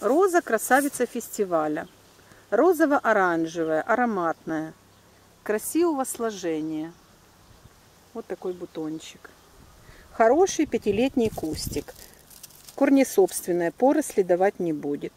Роза красавица фестиваля. Розово-оранжевая, ароматная. Красивого сложения. Вот такой бутончик. Хороший пятилетний кустик. Корни собственные, поросли давать не будет.